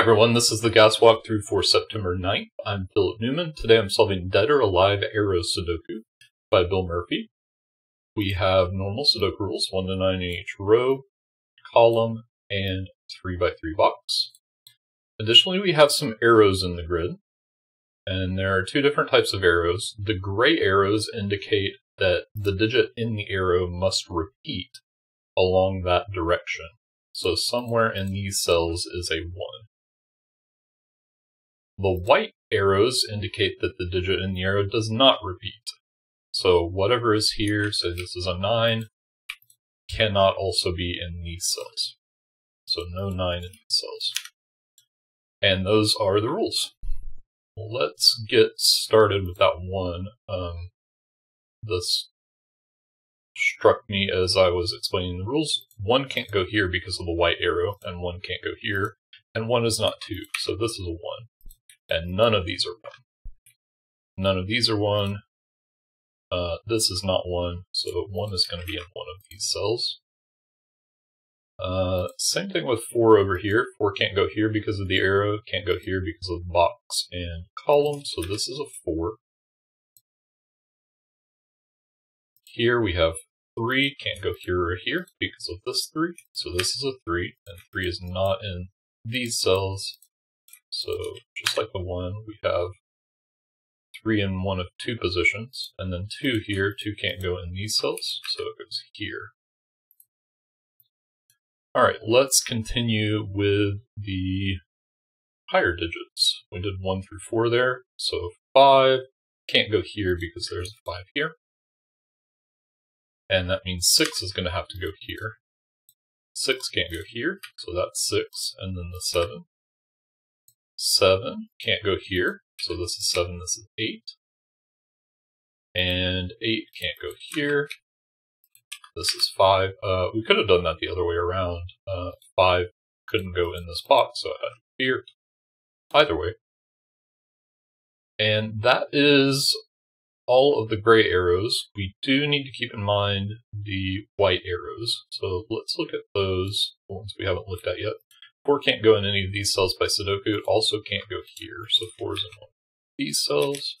everyone, this is the gas walkthrough for September 9th. I'm Philip Newman. Today I'm solving Dead or Alive Arrow Sudoku by Bill Murphy. We have normal Sudoku rules, 1 to 9 in each row, column, and 3 by 3 box. Additionally, we have some arrows in the grid, and there are two different types of arrows. The gray arrows indicate that the digit in the arrow must repeat along that direction. So somewhere in these cells is a 1. The white arrows indicate that the digit in the arrow does not repeat. So whatever is here, say this is a 9, cannot also be in these cells. So no 9 in these cells. And those are the rules. Let's get started with that one. Um, this struck me as I was explaining the rules. One can't go here because of the white arrow, and one can't go here, and one is not two, so this is a 1 and none of these are 1. None of these are 1. Uh, this is not 1, so 1 is going to be in one of these cells. Uh, same thing with 4 over here. 4 can't go here because of the arrow, can't go here because of box and column, so this is a 4. Here we have 3, can't go here or here because of this 3, so this is a 3, and 3 is not in these cells, so just like the one, we have three in one of two positions, and then two here, two can't go in these cells, so it goes here. All right, let's continue with the higher digits. We did one through four there, so five can't go here because there's a five here. And that means six is gonna have to go here. Six can't go here, so that's six, and then the seven. 7 can't go here, so this is 7, this is 8. And 8 can't go here. This is 5. Uh, we could have done that the other way around. Uh, 5 couldn't go in this box, so I had here. Either way. And that is all of the gray arrows. We do need to keep in mind the white arrows. So let's look at those ones we haven't looked at yet. 4 can't go in any of these cells by Sudoku. It also can't go here, so 4 is in one of these cells.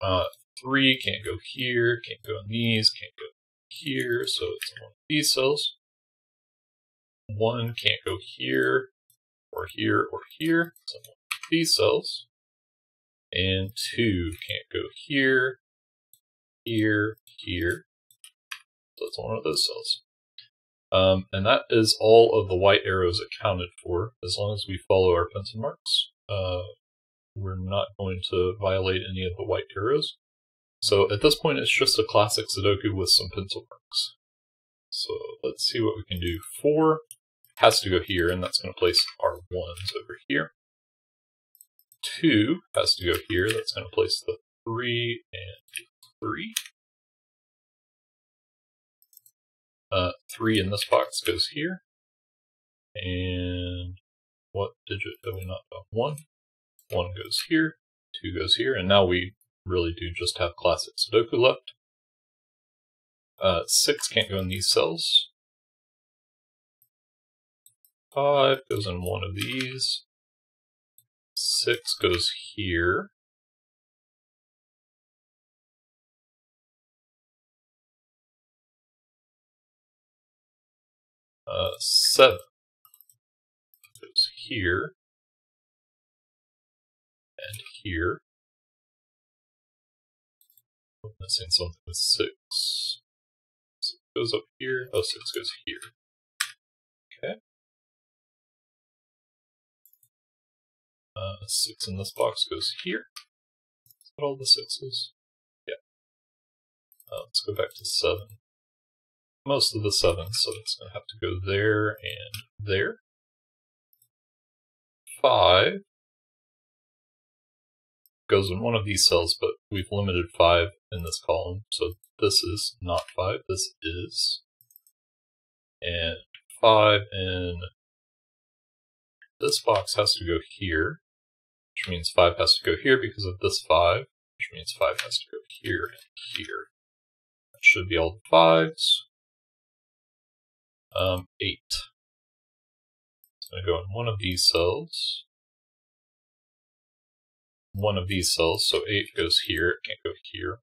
Uh, 3 can't go here, can't go in these, can't go here, so it's in one of these cells. 1 can't go here, or here, or here, so one of these cells. And 2 can't go here, here, here, so it's one of those cells. Um, and that is all of the white arrows accounted for. As long as we follow our pencil marks, uh, we're not going to violate any of the white arrows. So at this point, it's just a classic Sudoku with some pencil marks. So let's see what we can do. 4 has to go here, and that's going to place our 1s over here. 2 has to go here, that's going to place the 3 and 3. Uh, 3 in this box goes here. And what digit do we not know? 1. 1 goes here, 2 goes here, and now we really do just have classic Sudoku left. Uh, 6 can't go in these cells. 5 goes in one of these. 6 goes here. Uh, 7 goes here and here. I'm missing something with 6. 6 goes up here. Oh, 6 goes here. Okay. Uh, 6 in this box goes here. Is that all the 6s? Yeah. Uh, let's go back to 7 most of the sevens, so it's going to have to go there and there. Five goes in one of these cells, but we've limited five in this column, so this is not five, this is. And five in this box has to go here, which means five has to go here because of this five, which means five has to go here and here. That should be all the fives. Um, 8. It's going to go in one of these cells. One of these cells, so 8 goes here, it can't go here.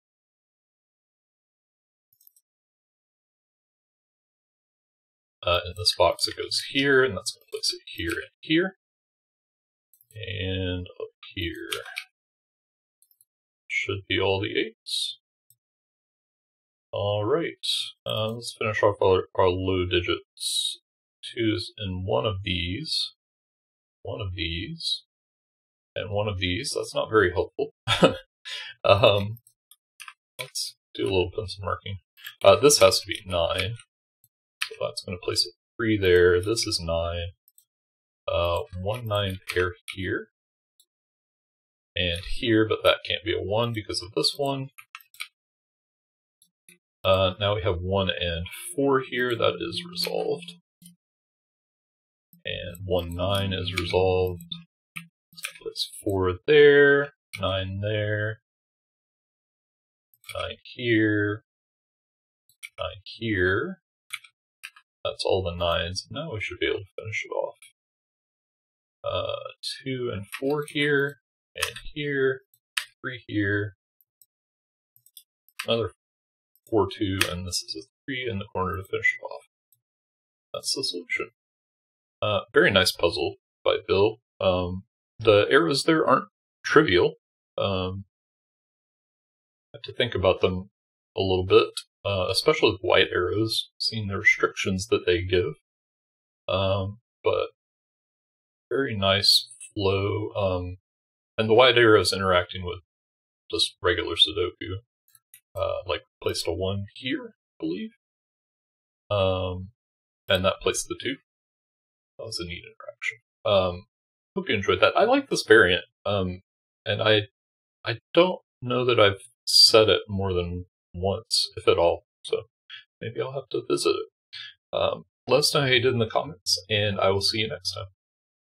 Uh, in this box it goes here, and that's going to place it here and here. And up here. Should be all the 8s. Alright, uh, let's finish off our, our low digits. 2's in one of these, one of these, and one of these. That's not very helpful. um, let's do a little pencil marking. Uh, this has to be 9. So that's going to place a 3 there. This is 9. Uh, 1 9 pair here. And here, but that can't be a 1 because of this one. Uh, now we have 1 and 4 here. That is resolved. And 1 9 is resolved. Place 4 there. 9 there. 9 here. 9 here. That's all the nines. Now we should be able to finish it off. Uh, 2 and 4 here, and here, 3 here, another 4, 2, and this is a 3 in the corner to finish it off. That's the solution. Uh, very nice puzzle by Bill. Um, the arrows there aren't trivial. Um, have to think about them a little bit uh, especially with white arrows, seeing the restrictions that they give. Um, but very nice flow. Um, and the white arrows interacting with just regular Sudoku. Uh, like placed a one here, I believe. Um, and that placed the two. That was a neat interaction. Um, hope you enjoyed that. I like this variant. Um, and I, I don't know that I've said it more than once, if at all. So maybe I'll have to visit it. Um, let us know how you did in the comments, and I will see you next time.